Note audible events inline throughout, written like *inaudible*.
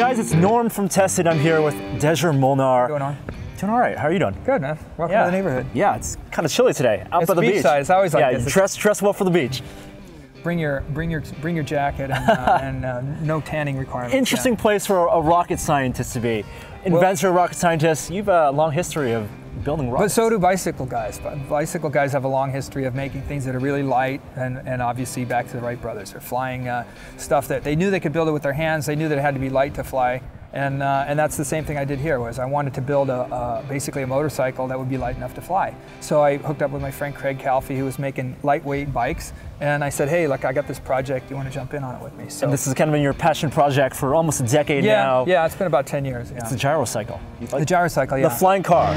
guys, it's Norm from Tested. I'm here with Dezsö Molnár. going on? Doing all right. How are you doing? Good, man. Welcome to the neighborhood. Yeah, it's kind of chilly today. Out It's by the beach. beachside. It's always like yeah, this. It's- dress dress well for the beach. Bring your bring your bring your jacket and, *laughs* uh, and uh, no tanning requirements. Interesting place for a rocket scientist to be. Inventor, rocket scientist. You've a long history of building rockets. But so do bicycle guys. Bicycle guys have a long history of making things that are really light, and, and obviously back to the Wright brothers, they're flying uh, stuff that they knew they could build it with their hands. They knew that it had to be light to fly, and uh, and that's the same thing I did here. Was I wanted to build a, a basically a motorcycle that would be light enough to fly. So I hooked up with my friend Craig Calfee, who was making lightweight bikes, and I said, hey, look, I got this project. You want to jump in on it with me? So and this has kind of been your passion project for almost a decade yeah, now. yeah, it's been about ten years. Yeah. It's the gyrocycle. the gyrocycle, yeah. The flying car.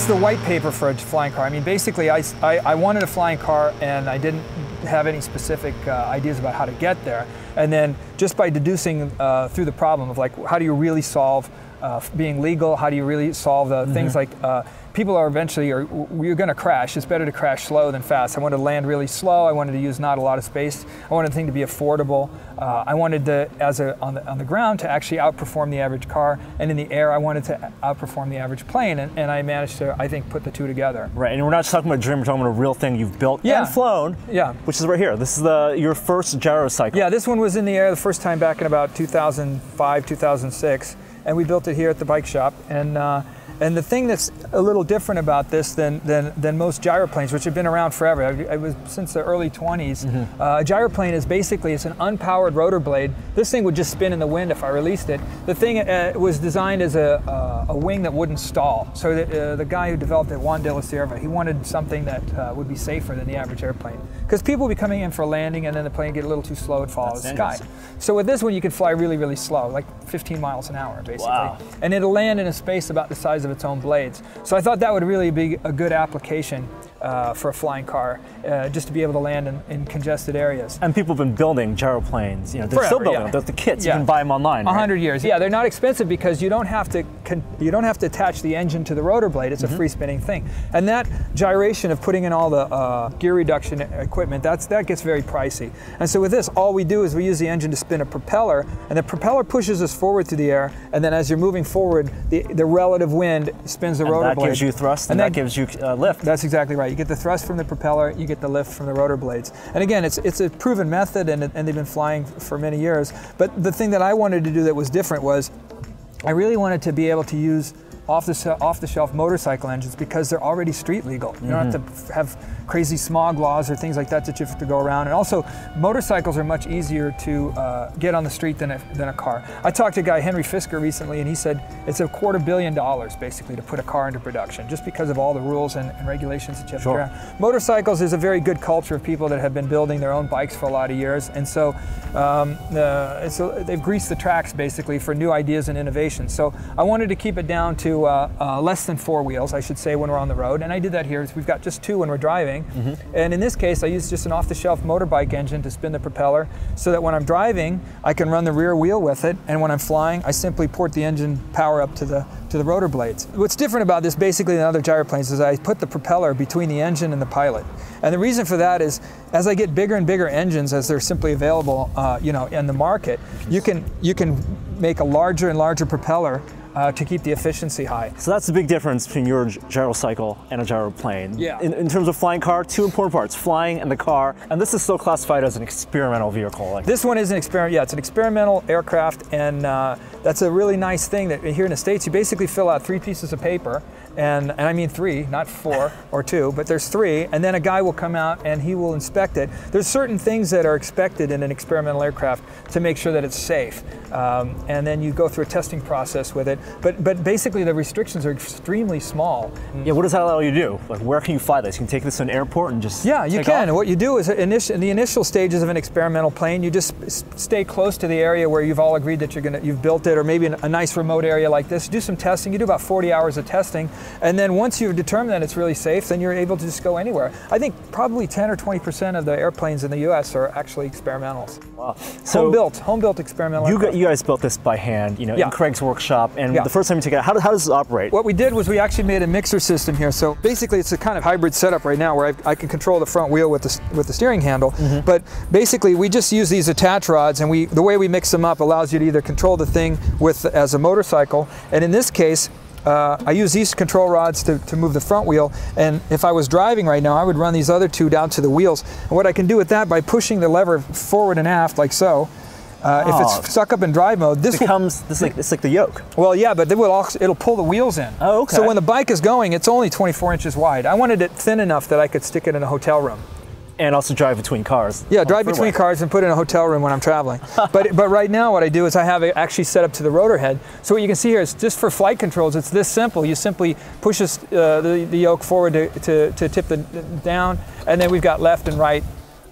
It's the white paper for a flying car. I mean, basically, I, I, I wanted a flying car and I didn't have any specific uh, ideas about how to get there. And then just by deducing uh, through the problem of like, how do you really solve uh, being legal? How do you really solve the things like uh, people are eventually, are, you're going to crash. It's better to crash slow than fast. I wanted to land really slow. I wanted to use not a lot of space. I wanted the thing to be affordable. Uh, I wanted to, as a, on, the, on the ground, to actually outperform the average car. And in the air, I wanted to outperform the average plane. And, and I managed to, I think, put the two together. Right, and we're not just talking about a dream, we're talking about a real thing you've built Yeah. and flown. Yeah. Which is right here. This is the your first gyrocycle. Yeah, this one was in the air the first time back in about 2005, 2006, and we built it here at the bike shop. And uh, and the thing that's a little different about this than than, than most gyroplanes, which have been around forever, I, I was since the early 20s. Uh, a gyroplane is basically it's an unpowered rotor blade. This thing would just spin in the wind if I released it. The thing uh, was designed as a, uh, a wing that wouldn't stall. So that, uh, the guy who developed it, Juan de la Cierva, he wanted something that uh, would be safer than the average airplane. Because people would be coming in for a landing and then the plane get a little too slow, it'd fall out of the sky. So with this one, you can fly really, really slow, like 15 miles an hour, basically. Wow. And it'll land in a space about the size of its own blades. So I thought that would really be a good application uh, for a flying car, uh, just to be able to land in, in congested areas. And people have been building gyroplanes. You know, they're Forever, still building yeah. them. The, the kits, Yeah. you can buy them online. A right? hundred years. Yeah, they're not expensive because you don't have to you don't have to attach the engine to the rotor blade. Mm-hmm. It's a free spinning thing, and that gyration of putting in all the uh, gear reduction equipment that's that gets very pricey. And so with this, all we do is we use the engine to spin a propeller, and the propeller pushes us forward through the air, and then as you're moving forward, the, the relative wind spins the And rotor that blade. gives you thrust, and, And that, gives you uh, lift. That's exactly right. You get the thrust from the propeller, you get the lift from the rotor blades. And again, it's it's a proven method, and, and they've been flying for many years. But the thing that I wanted to do that was different was, I really wanted to be able to use off the, off the shelf motorcycle engines because they're already street legal. You don't have mm-hmm. to have crazy smog laws or things like that that you have to go around. And also, motorcycles are much easier to uh, get on the street than a, than a car. I talked to a guy Henry Fisker recently, and he said it's a quarter billion dollars basically to put a car into production, just because of all the rules and, and regulations that you have Sure. to out. Motorcycles is a very good culture of people that have been building their own bikes for a lot of years, and so um, uh, they've greased the tracks basically for new ideas and innovations. So I wanted to keep it down to uh, uh, less than four wheels, I should say, when we're on the road, and I did that here. We've got just two when we're driving, and in this case, I use just an off-the-shelf motorbike engine to spin the propeller, so that when I'm driving, I can run the rear wheel with it, and when I'm flying, I simply port the engine power up to the to the rotor blades. What's different about this, basically, than other gyroplanes, is I put the propeller between the engine and the pilot. And the reason for that is, as I get bigger and bigger engines, as they're simply available, uh, you know, in the market, you can you can make a larger and larger propeller uh, to keep the efficiency high. So that's the big difference between your gy- gyrocycle and a gyroplane. Yeah. In, in terms of flying car, two important parts: flying and the car. And this is still classified as an experimental vehicle. Like This one is an experiment. Yeah, it's an experimental aircraft, and uh, that's a really nice thing. That here in the states, you basically fill out three pieces of paper, and and I mean three, not four *laughs* or two, but there's three, and then a guy will come out and he will inspect it. There's certain things that are expected in an experimental aircraft to make sure that it's safe, um, and then you go through a testing process with it. But but basically, the restrictions are extremely small. yeah, what does that allow you to do? Like, where can you fly this? You can take this to an airport and just Yeah, you take can. off? What you do is initi- in the initial stages of an experimental plane, you just stay close to the area where you've all agreed that you're gonna you've built it, or maybe in a nice remote area like this. Do some testing. You do about 40 hours of testing, and then once you've determined that it's really safe, then you're able to just go anywhere. I think probably 10 or 20 percent of the airplanes in the U.S. are actually experimentals. Wow. So home built, home built experimental. You, got, you guys built this by hand, you know, Yeah. in Craig's workshop, and Yeah. the first time you take it out, how, how does this operate? What we did was we actually made a mixer system here. So basically, it's a kind of hybrid setup right now where I, I can control the front wheel with the with the steering handle. Mm-hmm. But basically, we just use these attach rods, and we the way we mix them up allows you to either control the thing with as a motorcycle, and in this case. Uh, I use these control rods to, to move the front wheel, and if I was driving right now, I would run these other two down to the wheels. And what I can do with that by pushing the lever forward and aft like so, uh, if Oh. it's stuck up in drive mode, this will becomes this like it's like the yoke. well, yeah, but it will also, it'll pull the wheels in. Oh, okay. So when the bike is going, it's only 24 inches wide. I wanted it thin enough that I could stick it in a hotel room. And also drive between cars. Yeah, drive between cars and put in a hotel room when I'm traveling. but but right now, what I do is I have it actually set up to the rotor head. So what you can see here is just for flight controls. It's this simple. You simply push this, uh, the, the yoke forward to, to, to tip the down, and then we've got left and right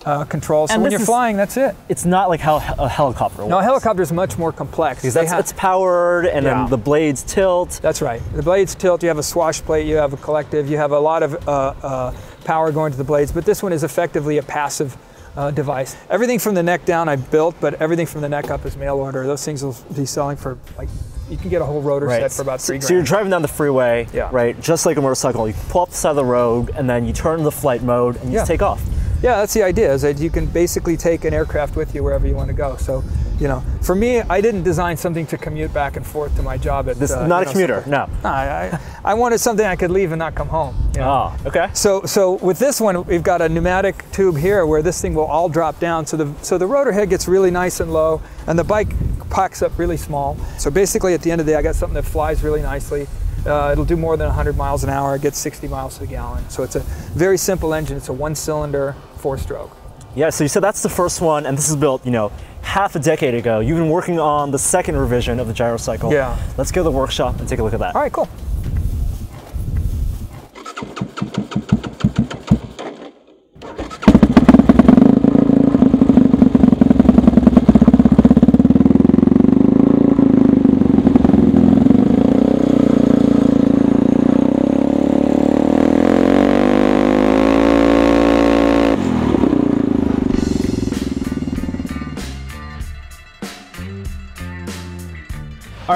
uh, controls. So And when you're is- flying, that's it. It's not like how a helicopter works. No, a helicopter is much more complex. Because that's, it's powered and Yeah. then the blades tilt. That's right. The blades tilt. You have a swash plate. You have a collective. You have a lot of uh, uh, power going to the blades. But this one is effectively a passive uh, device. Everything from the neck down I built, but everything from the neck up is mail order. Those things will be selling for like you can get a whole rotor set for about three so you're driving down the freeway, Yeah. right? Just like a motorcycle. You pull up the side of the road and then you turn the flight mode and you Yeah. just take off. Yeah, that's the idea. Is that you can basically take an aircraft with you wherever you want to go. So, you know, for me, I didn't design something to commute back and forth to my job at. This uh, not a know, commuter, so- no. No, I, I, I wanted something I could leave and not come home. you know? Oh, okay. So, so with this one, we've got a pneumatic tube here where this thing will all drop down. So the so the rotor head gets really nice and low, and the bike packs up really small. So basically, at the end of the day, I got something that flies really nicely. Uh, it'll do more than 100 miles an hour. It gets 60 miles to the gallon. So it's a very simple engine. It's a one-cylinder, four-stroke. Yeah, so you said that's the first one, and this is built, you know, half a decade ago. You've been working on the second revision of the gyrocycle. Yeah. Let's go to the workshop and take a look at that. All right, cool.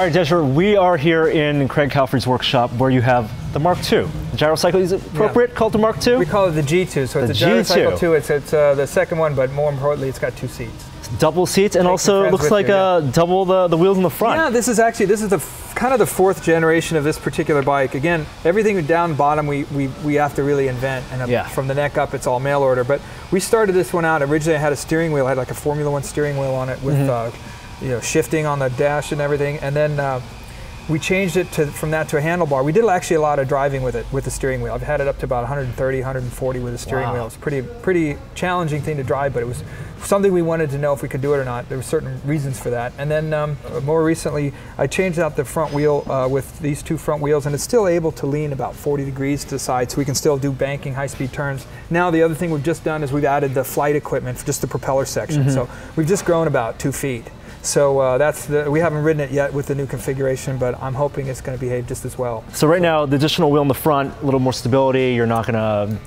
All right, Dezsö, we are here in Craig Calfee's workshop where you have the Mark II. The gyrocycle, is it appropriate called the Mark II? We call it the G2. So The it's a gyrocycle G2. 2. It's, it's uh, the second one, but more importantly, it's got two seats. double seats and also looks like you, uh, double the, the wheels in the front. Yeah, this is actually this is the f- kind of the fourth generation of this particular bike. Again, everything down bottom we, we, we have to really invent, and uh, Yeah. from the neck up it's all mail order. But we started this one out originally. I had a steering wheel, I had like a Formula One steering wheel on it with Mm-hmm. uh, you know shifting on the dash and everything, and then. Uh, we changed it to, from that to a handlebar. We did actually a lot of driving with it with the steering wheel. I've had it up to about 130, 140 with the steering Wow. wheel. It's pretty pretty challenging thing to drive, but it was something we wanted to know if we could do it or not. There were certain reasons for that. And then um, more recently, I changed out the front wheel uh, with these two front wheels, and it's still able to lean about 40 degrees to the side, so we can still do banking, high-speed turns. Now the other thing we've just done is we've added the flight equipment for just the propeller section. So we've just grown about two feet. So uh, that's the, we haven't ridden it yet with the new configuration, but I'm hoping it's going to behave just as well. So right now, the additional wheel in the front, a little more stability. You're not gonna.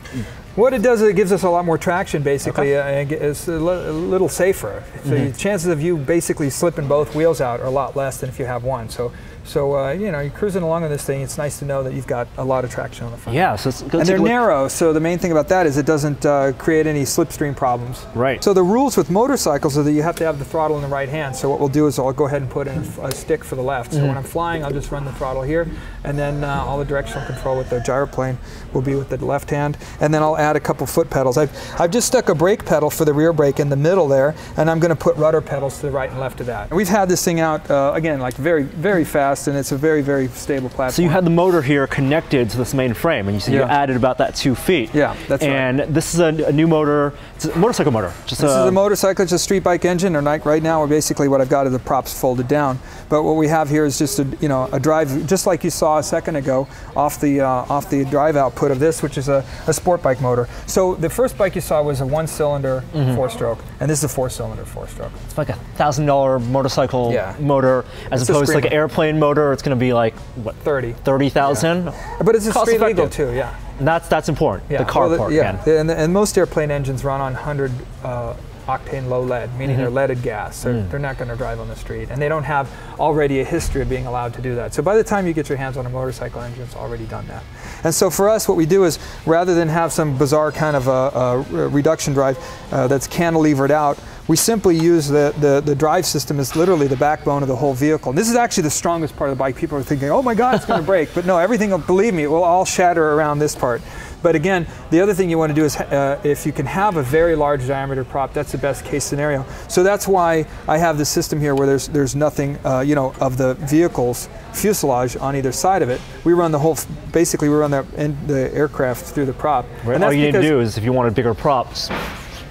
What it does is it gives us a lot more traction, basically, uh, and it's a, li- a little safer. So Mm-hmm. the chances of you basically slipping both wheels out are a lot less than if you have one. So, so uh, you know, you're cruising along on this thing. It's nice to know that you've got a lot of traction on the front. Yeah. So it's, And they're narrow, so the main thing about that is it doesn't uh, create any slipstream problems. Right. So the rules with motorcycles are that you have to have the throttle in the right hand. So what we'll do is I'll go ahead and put in a stick for the left. So Mm-hmm. when I'm flying, I'll just run the throttle here, and then uh, all the directional control with the gyroplane will be with the left hand. And then I'll add a couple foot pedals. I've, I've just stuck a brake pedal for the rear brake in the middle there, and I'm going to put rudder pedals to the right and left of that. We've had this thing out uh, again like very very fast, and it's a very very stable platform. So you had the motor here connected to this main frame, and you said you added about that two feet. Yeah, that's right. And this is a, a new motor. It's a motorcycle motor. Just This a, is a motorcycle, it's a street bike engine, and like right now, we're basically what I've got are the props folded down. But what we have here is just a you know a drive, just like you saw a second ago, off the uh, off the drive output of this, which is a, a sport bike motor. So the first bike you saw was a one-cylinder Mm-hmm. four-stroke, and this is a four-cylinder four-stroke. It's like a thousand dollar motorcycle Yeah. motor, as It's opposed to like an airplane motor. It's going to be like what Thirty, thirty thousand. but it's a street legal too. Yeah. And that's that's important. Yeah, The car well, part. yeah, again. and, and most airplane engines run on 100 uh, octane low lead, meaning they're leaded gas. They're, they're not going to drive on the street. And they don't have already a history of being allowed to do that. So by the time you get your hands on a motorcycle engine, it's already done that. And so for us, what we do is rather than have some bizarre kind of a, a reduction drive uh, that's cantilevered out, we simply use the, the, the, drive system as literally the backbone of the whole vehicle. And this is actually the strongest part of the bike. People are thinking, oh my God, it's going to break. But no, everything, believe me, it will all shatter around this part. But again, the other thing you want to do is uh, if you can have a very large diameter prop, that's the best case scenario. So that's why I have this system here where there's there's nothing, uh, you know, of the vehicle's fuselage on either side of it. We run the whole, basically we run the, the aircraft through the prop. Right. All you need to do is if you wanted bigger props,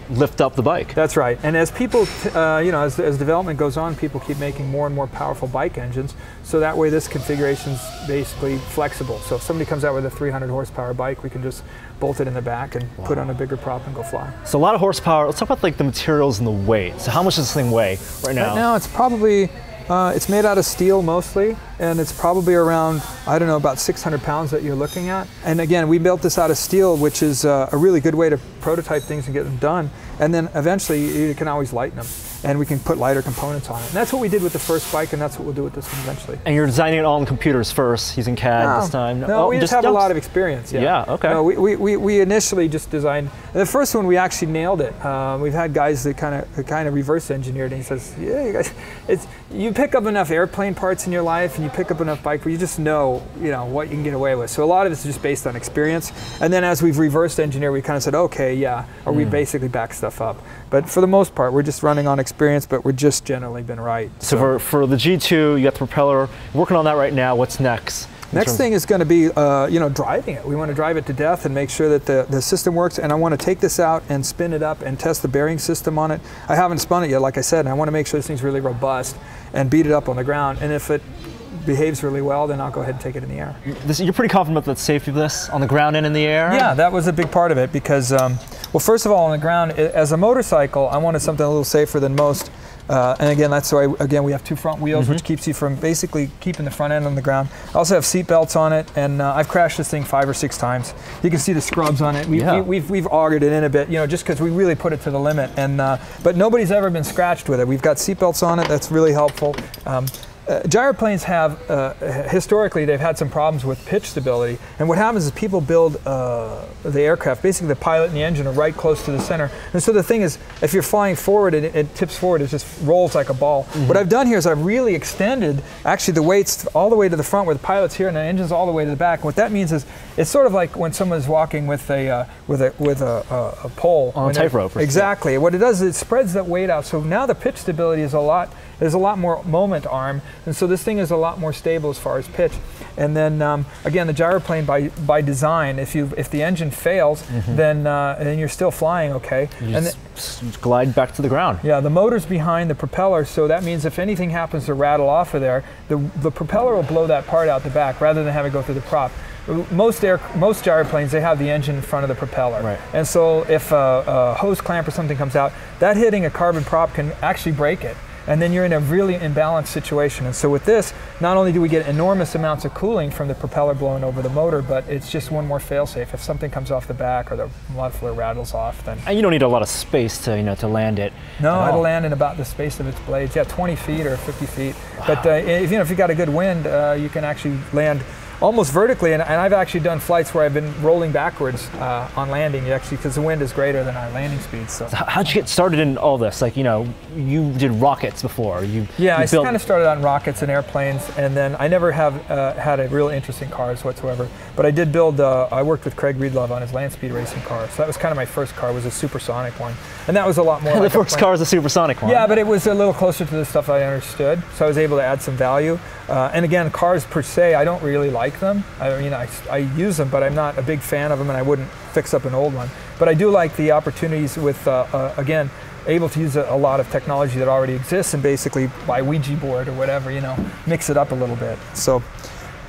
lift up the bike. That's right. And as people, uh, you know, as, as development goes on, people keep making more and more powerful bike engines. So that way, this configuration is basically flexible. So if somebody comes out with a 300 horsepower bike, we can just bolt it in the back and wow. put on a bigger prop and go fly. So a lot of horsepower. Let's talk about like the materials and the weight. So how much does this thing weigh right now? Right now, it's probably uh, it's made out of steel mostly, and it's probably around, I don't know, about 600 pounds that you're looking at. And again, we built this out of steel, which is uh, a really good way to prototype things and get them done. And then eventually you can always lighten them and we can put lighter components on it. And that's what we did with the first bike, and that's what we'll do with this one eventually. And you're designing it all in computers first, using CAD no, this time? No, oh, we just, have a lot of experience. Yeah, yeah okay. No, we, we, we initially just designed, the first one we actually nailed it. Um, we've had guys that kind of kind of reverse engineered and he says, yeah, you guys, it's, you pick up enough airplane parts in your life and you pick up enough bike where you just know, you know, what you can get away with. So a lot of it's just based on experience. And then as we've reversed engineered, we kind of said, okay, yeah, or mm. we basically back stuff up. But for the most part, we're just running on experience, but we're just generally been right. So, so for, for the G2, you got the propeller, working on that right now. What's next? Next thing is going to be, uh, you know, driving it. We want to drive it to death and make sure that the, the system works. And I want to take this out and spin it up and test the bearing system on it. I haven't spun it yet, like I said, and I want to make sure this thing's really robust and beat it up on the ground. And if it behaves really well, then I'll go ahead and take it in the air. This, you're pretty confident about the safety of this on the ground and in the air? Yeah, that was a big part of it because, um, well, first of all, on the ground, as a motorcycle, I wanted something a little safer than most. Uh, and again, that's why, again, we have two front wheels, mm -hmm. which keeps you from basically keeping the front end on the ground. I also have seat belts on it, and uh, I've crashed this thing five or six times. You can see the scrubs on it. We, yeah. we, have we've, we've augered it in a bit, you know, just because we really put it to the limit. And uh, But nobody's ever been scratched with it. We've got seat belts on it. That's really helpful. Um, uh, gyroplanes have, uh, historically, they've had some problems with pitch stability. And what happens is people build uh, the aircraft, basically the pilot and the engine are right close to the center. And so the thing is, if you're flying forward and it, it tips forward, it just rolls like a ball. Mm -hmm. What I've done here is I've really extended, actually, the weights all the way to the front where the pilot's here and the engine's all the way to the back. And what that means is, it's sort of like when someone's walking with a, uh, with a, with a, a, a pole. On a tightrope. Exactly. What it does is it spreads that weight out. So now the pitch stability is a lot there's a lot more moment arm, and so this thing is a lot more stable as far as pitch. And then um, again, the gyroplane by by design, if you if the engine fails, mm -hmm. then uh, then you're still flying okay. You and glide back to the ground. Yeah, the motor's behind the propeller, so that means if anything happens to rattle off of there, the the propeller will blow that part out the back rather than have it go through the prop most air, most gyroplanes, they have the engine in front of the propeller. Right. And so if a, a, hose clamp or something comes out, that hitting a carbon prop can actually break it and then you're in a really imbalanced situation. And so with this, not only do we get enormous amounts of cooling from the propeller blowing over the motor, but it's just one more failsafe. If something comes off the back or the muffler rattles off, then and you don't need a lot of space to you know to land it. No, it'll land in about the space of its blades. Yeah, 20 feet or 50 feet. Wow. But uh, if you know if you got a good wind, uh, you can actually land almost vertically, and, and, I've actually done flights where I've been rolling backwards uh, on landing, actually, because the wind is greater than our landing speed. So. so. how'd you get started in all this? Like, you know, you did rockets before. You yeah, you I kind of started on rockets and airplanes, and then I never have uh, had a real interest in cars whatsoever. But I did build. Uh, I worked with Craig Breedlove on his land speed racing car, so that was kind of my first car. Was a supersonic one, and that was a lot more. *laughs* the like first car was a supersonic one. Yeah, but it was a little closer to the stuff I understood, so I was able to add some value. Uh, and again, cars per se, I don't really like them. I mean, I, I use them, but I'm not a big fan of them, and I wouldn't fix up an old one. But I do like the opportunities with, uh, uh, again, able to use a, a, lot of technology that already exists and basically buy Ouija board or whatever, you know, mix it up a little bit. So,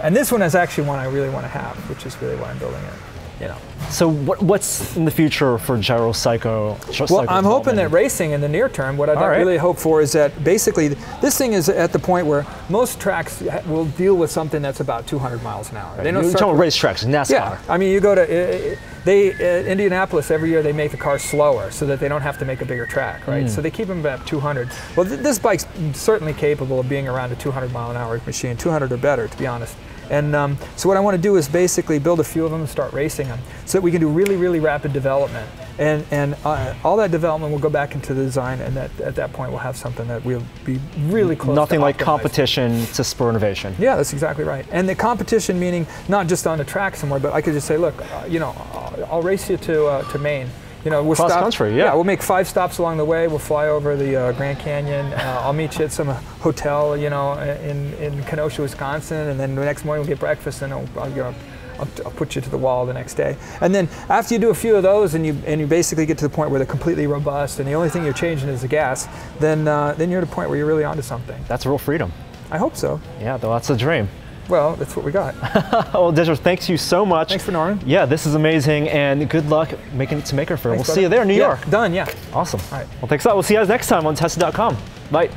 and this one is actually one I really want to have, which is really why I'm building it you know. So what, what's in the future for gyrocycle? Well, I'm hoping that racing in the near term, what I right. really hope for is that basically this thing is at the point where most tracks will deal with something that's about 200 miles an hour. Right. They don't You're talking about race tracks, NASCAR. Yeah, I mean you go to they uh, Indianapolis every year they make the car slower so that they don't have to make a bigger track, right? Mm. So they keep them at 200. Well, th- this bike's certainly capable of being around a 200 mile an hour machine, 200 or better, to be honest. And um, so what I want to do is basically build a few of them and start racing them, so that we can do really, really rapid development. And and uh, all that development will go back into the design, and that, at that point we'll have something that will be really close. to Nothing like competition to spur innovation. Yeah, that's exactly right. And the competition meaning not just on the track somewhere, but I could just say, look, uh, you know, I'll, I'll race you to uh, to Maine. You know, we'll Cross stop, country, yeah. we'll make five stops along the way. We'll fly over the uh, Grand Canyon. Uh, I'll meet you at some uh, hotel, you know, in, in Kenosha, Wisconsin, and then the next morning we'll get breakfast, and I'll, I'll, you know, I'll, I'll put you to the wall the next day. And then after you do a few of those, and you and you basically get to the point where they're completely robust, and the only thing you're changing is the gas, then uh, then you're at a point where you're really onto something. That's real freedom. I hope so. Yeah, though that's a dream. Well, that's what we got. *laughs* Well, Dezsö, thanks you so much. Thanks for Norman. Yeah, this is amazing, and good luck making it to Maker Faire. Thanks, we'll see you there in New Yeah, York. Done, yeah. Awesome. All right. Well, thanks a lot. We'll see you guys next time on Tested.com. Bye.